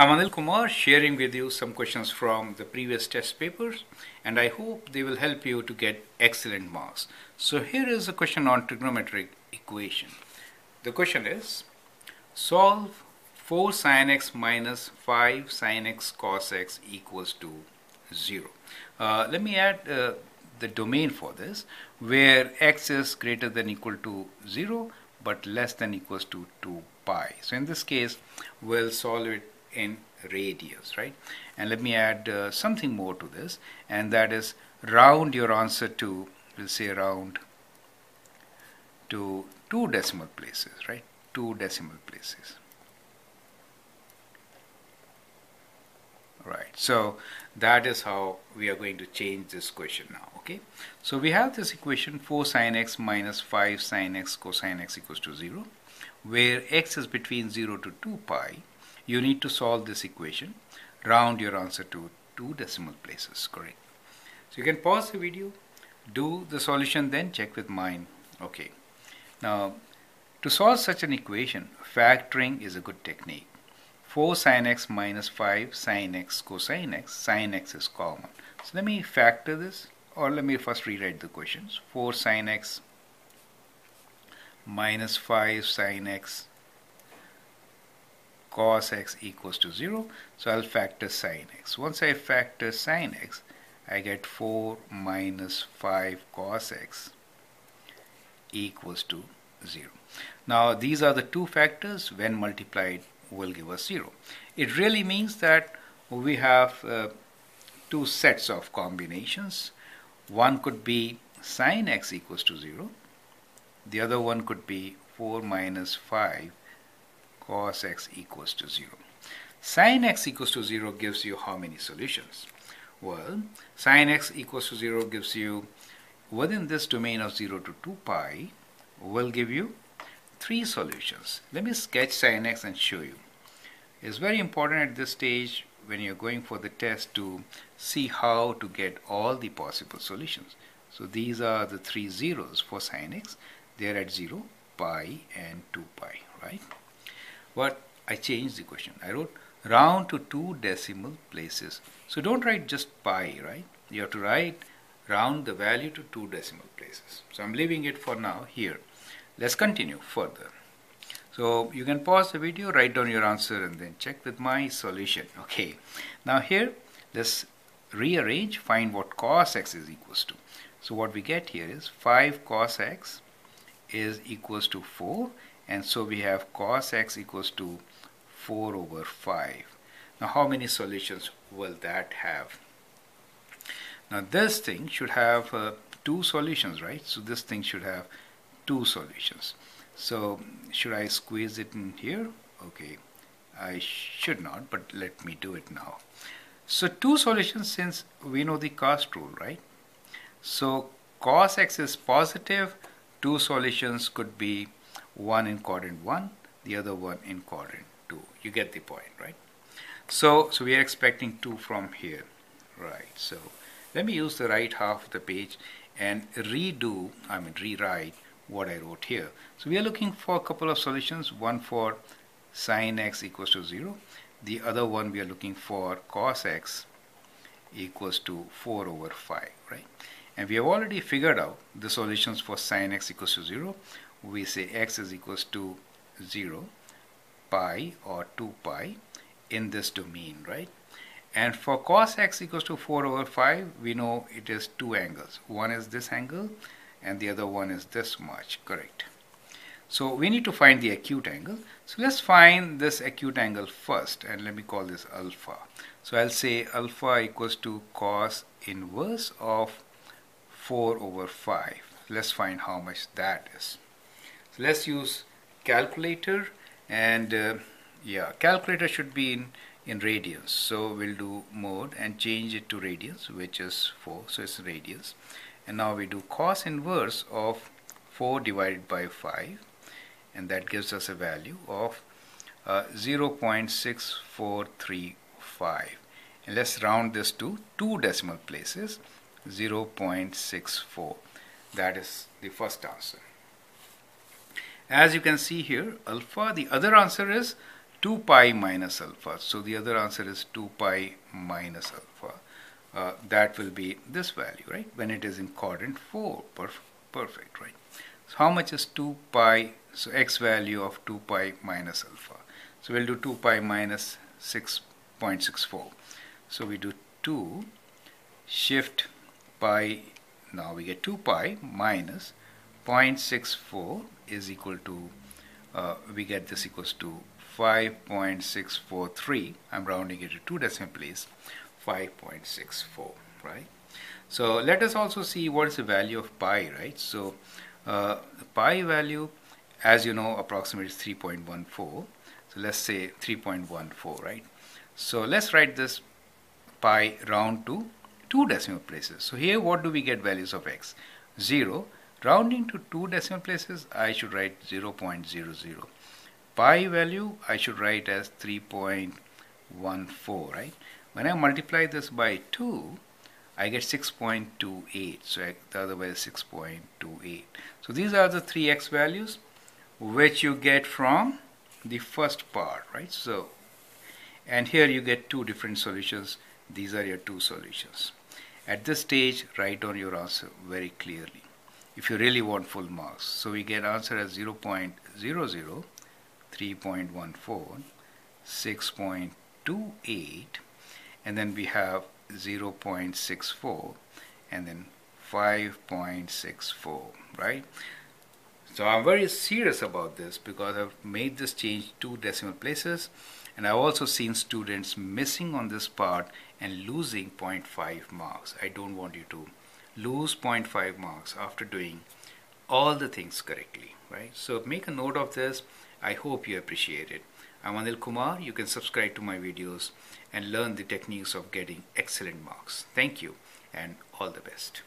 I'm Anil Kumar sharing with you some questions from the previous test papers and I hope they will help you to get excellent marks. So here is a question on trigonometric equation. The question is solve 4 sin x minus 5 sin x cos x equals to 0. Uh, let me add uh, the domain for this where x is greater than equal to 0 but less than equals to 2 pi. So in this case we'll solve it in radians right? And let me add uh, something more to this and that is round your answer to we'll say round to two decimal places right? Two decimal places. Right so that is how we are going to change this question now okay? So we have this equation 4 sine x minus 5 sine x cosine x equals to 0 where x is between 0 to 2 pi you need to solve this equation. Round your answer to two decimal places correct. So you can pause the video do the solution then check with mine. Okay. Now to solve such an equation factoring is a good technique. 4 sin x minus 5 sin x cosine x sin x is common. So let me factor this or let me first rewrite the questions. 4 sin x minus 5 sin x cos x equals to 0 so I'll factor sine x. Once I factor sine x I get 4 minus 5 cos x equals to 0 now these are the two factors. When multiplied will give us 0 it really means that we have uh, two sets of combinations. One could be sine x equals to 0 the other one could be 4 minus 5 cos x equals to 0. Sin x equals to 0 gives you how many solutions? Well, sin x equals to 0 gives you, within this domain of 0 to 2 pi, will give you three solutions. Let me sketch sin x and show you. It's very important at this stage when you're going for the test to see how to get all the possible solutions. So these are the three zeros for sin x. They're at 0, pi and 2 pi, right? But I changed the question. I wrote round to two decimal places. So don't write just pi, right? You have to write round the value to two decimal places. So I'm leaving it for now here. Let's continue further. So you can pause the video, write down your answer and then check with my solution. Okay. Now here, let's rearrange, find what cos x is equals to. So what we get here is 5 cos x is equals to 4 and so we have cos x equals to 4 over 5 now how many solutions will that have? Now this thing should have uh, two solutions right? So this thing should have two solutions. So should I squeeze it in here? Okay. I should not but let me do it now. So two solutions since we know the CAST rule right? So cos x is positive two solutions could be one in quadrant 1 the other one in quadrant 2 you get the point right? So so we are expecting 2 from here right? So let me use the right half of the page and redo I mean rewrite what I wrote here. So we are looking for a couple of solutions. One for sine x equals to 0 the other one we are looking for cos x equals to 4 over 5 right? And we have already figured out the solutions for sine x equals to 0 we say x is equals to 0 pi or 2 pi in this domain right? And for cos x equals to 4 over 5 we know it is two angles. One is this angle and the other one is this much correct? So we need to find the acute angle. So let's find this acute angle first and let me call this alpha. So I'll say alpha equals to cos inverse of 4 over 5 let's find how much that is let's use calculator and uh, yeah calculator should be in in radians. So we'll do mode and change it to radians which is 4 so it's radians. And now we do cos inverse of 4 divided by 5 and that gives us a value of uh, 0.6435 and let's round this to two decimal places 0.64 that is the first answer as you can see here, alpha, the other answer is 2 pi minus alpha. So the other answer is 2 pi minus alpha. Uh, that will be this value, right? When it is in quadrant 4. Perf perfect, right? So how much is 2 pi? So x value of 2 pi minus alpha. So we'll do 2 pi minus 6.64. So we do 2 shift pi. Now we get 2 pi minus 0.64 is equal to, uh, we get this equals to 5.643. I'm rounding it to two decimal places. 5.64, right? So let us also see what is the value of pi, right? So uh, the pi value, as you know, approximately 3.14. So let's say 3.14, right? So let's write this pi round to two decimal places. So here what do we get values of x? 0. Rounding to two decimal places, I should write 0 Pi value, I should write as 3.14, right? When I multiply this by 2, I get 6.28. So I, the other way is 6.28. So these are the three x values which you get from the first part, right? So, and here you get two different solutions. These are your two solutions. At this stage, write down your answer very clearly if you really want full marks. So we get answer as 0 0.00, 3.14, 6.28, and then we have 0 0.64 and then 5.64 right so I'm very serious about this because I've made this change two decimal places and I've also seen students missing on this part and losing 0.5 marks I don't want you to lose 0.5 marks after doing all the things correctly right so make a note of this I hope you appreciate it I'm Anil Kumar. You can subscribe to my videos and learn the techniques of getting excellent marks. Thank you and all the best.